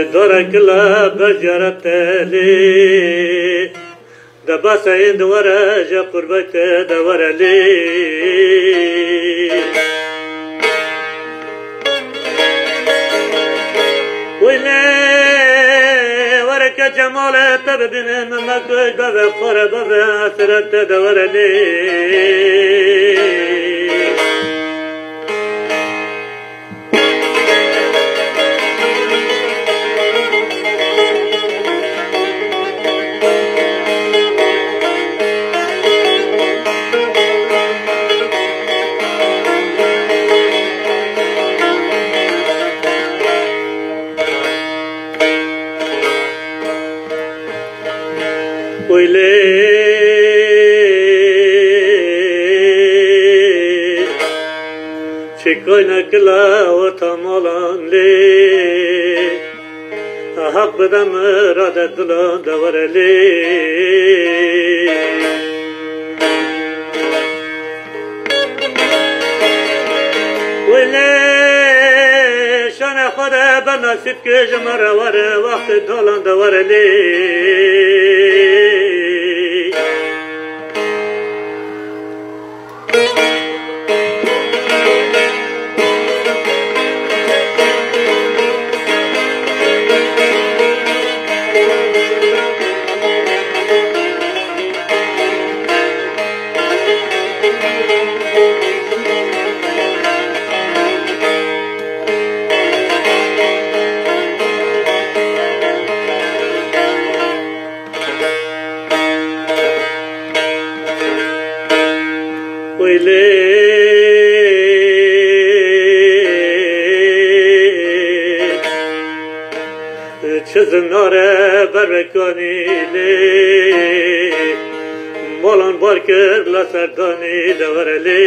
دركلا بجرتلي دبس عند ورج قربك دورلي ويلي ورك جمال تبدن ممك بابا قرب بابا سرت دورلي شكوينا كلا وتمالان لي حق بدم راد دلان دور لي خدا بناسب که جمره وره وقت دولان دوره لی কইলে چه زناره برکنیلی مولان بار کرد لسردانی دورلی